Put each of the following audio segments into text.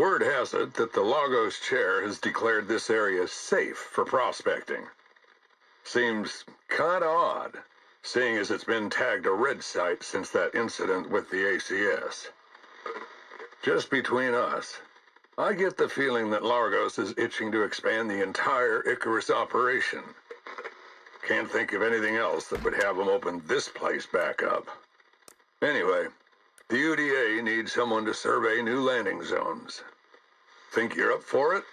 Word has it that the Lagos chair has declared this area safe for prospecting. Seems kinda odd, seeing as it's been tagged a red site since that incident with the ACS. Just between us, I get the feeling that Largos is itching to expand the entire Icarus operation. Can't think of anything else that would have them open this place back up. Anyway, the UDA needs someone to survey new landing zones. Think you're up for it?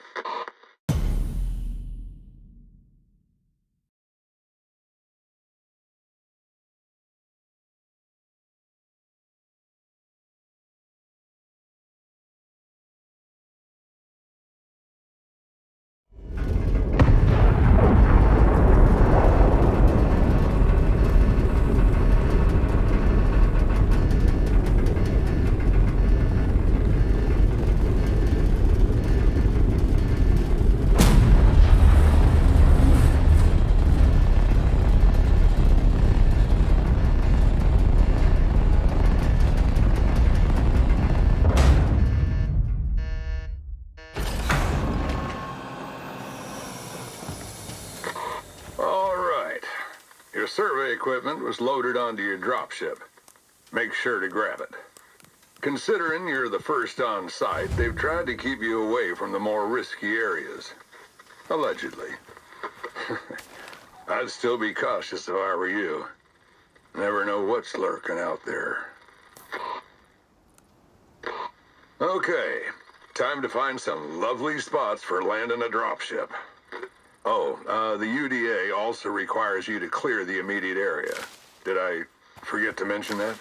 Equipment was loaded onto your dropship. Make sure to grab it. Considering you're the first on site, they've tried to keep you away from the more risky areas. Allegedly. I'd still be cautious if I were you. Never know what's lurking out there. Okay, time to find some lovely spots for landing a dropship. Oh, uh, the UDA also requires you to clear the immediate area. Did I forget to mention that?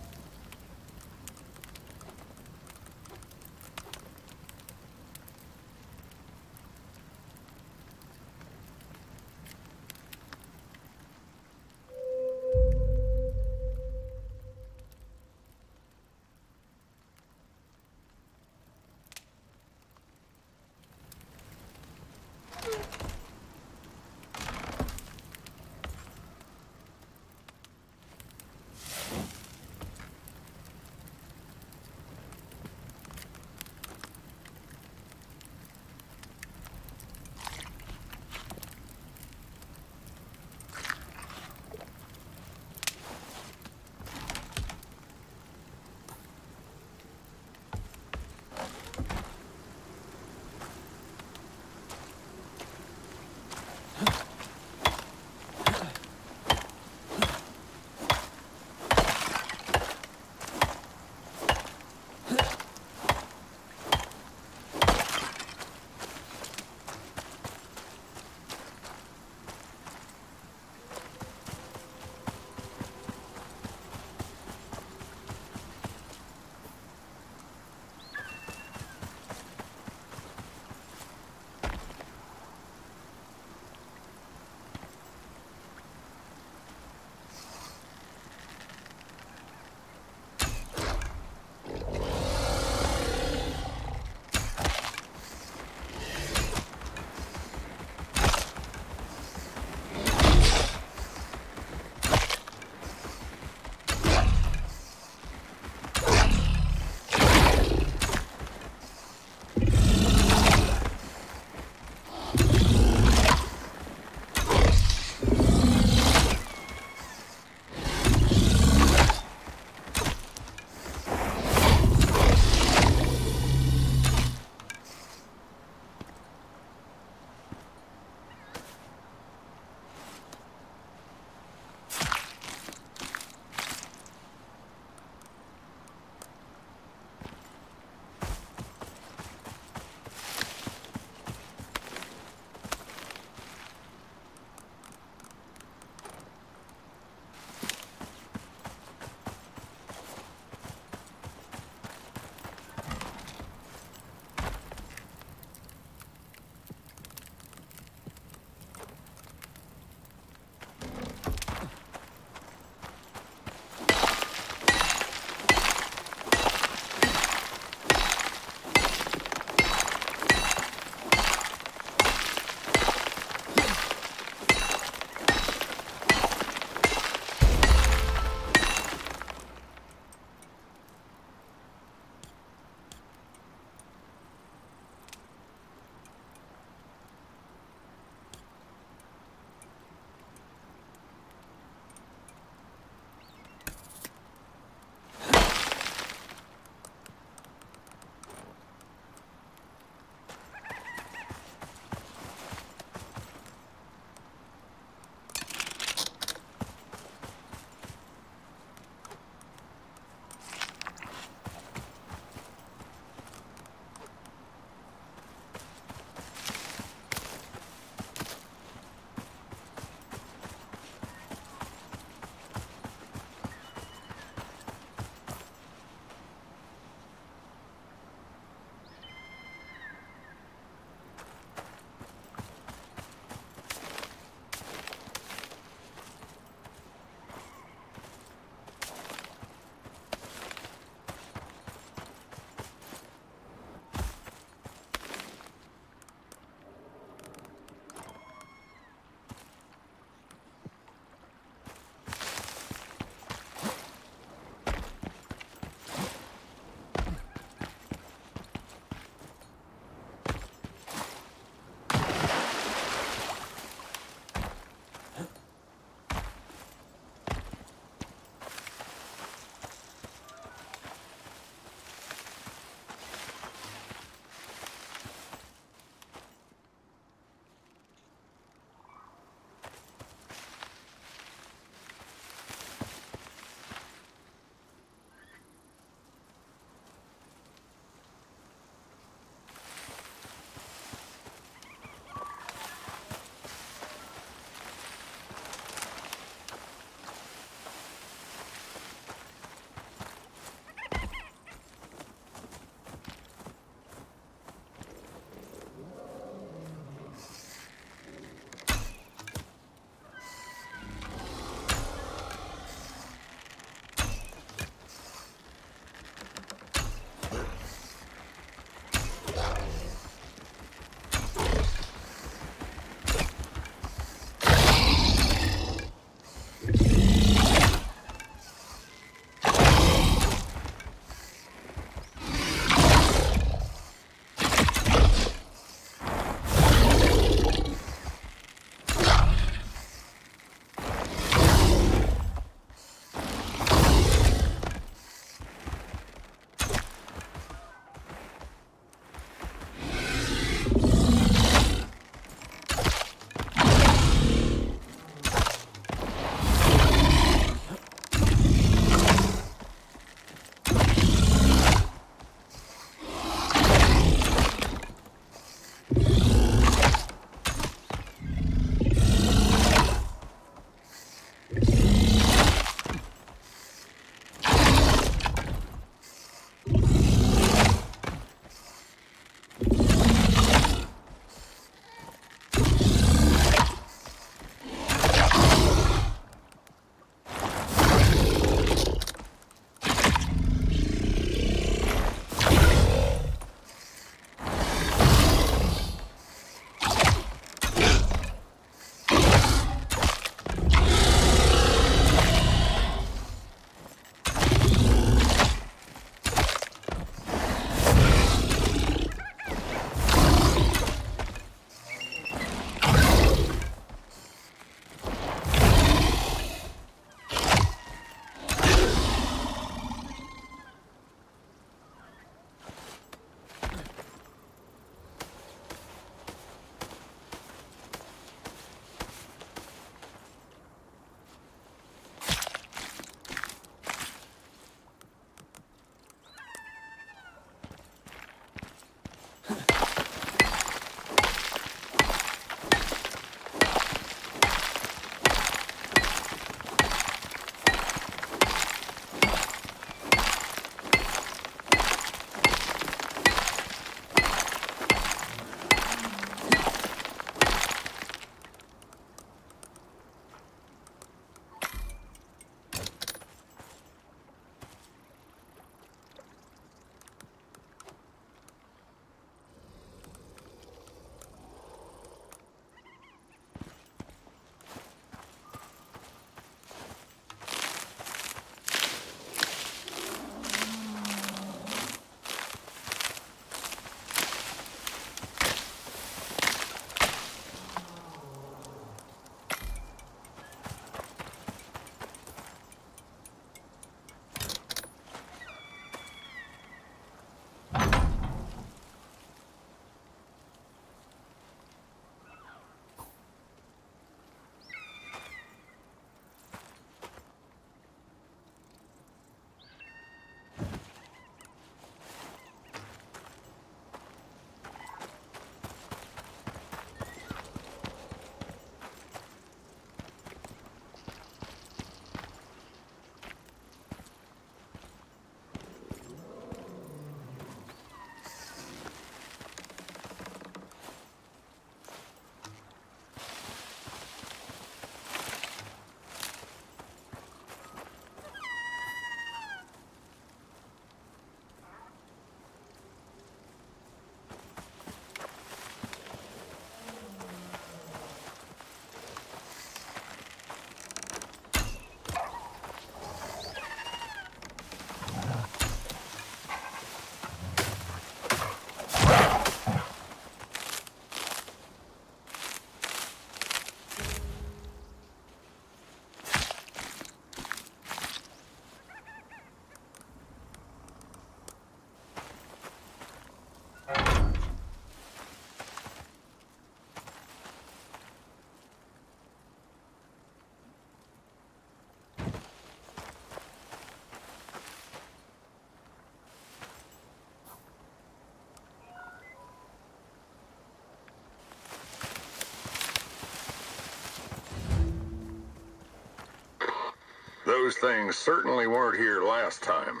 Those things certainly weren't here last time.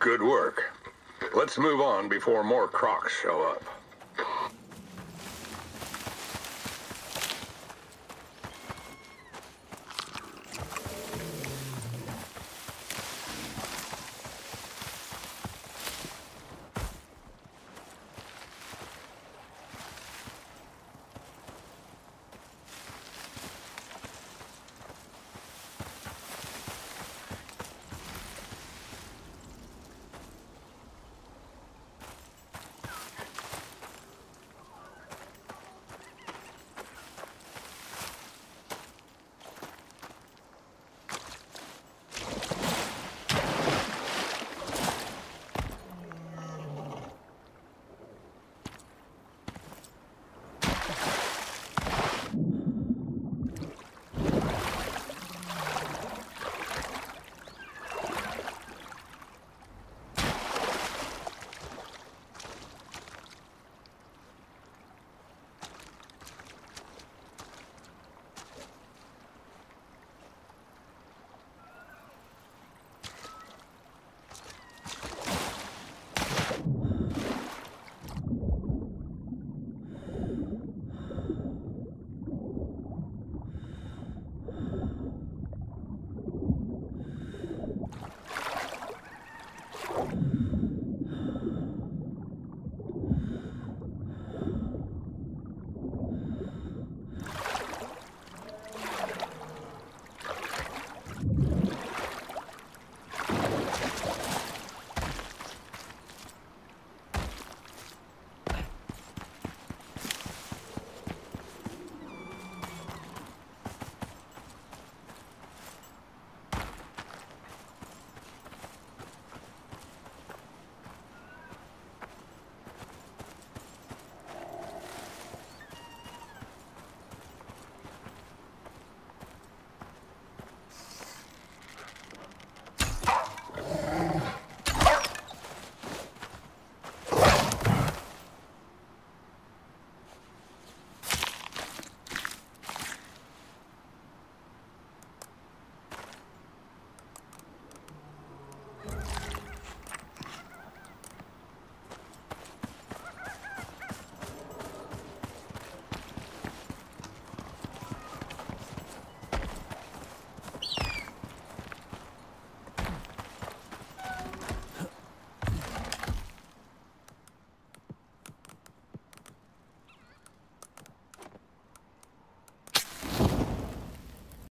Good work. Let's move on before more crocs show up.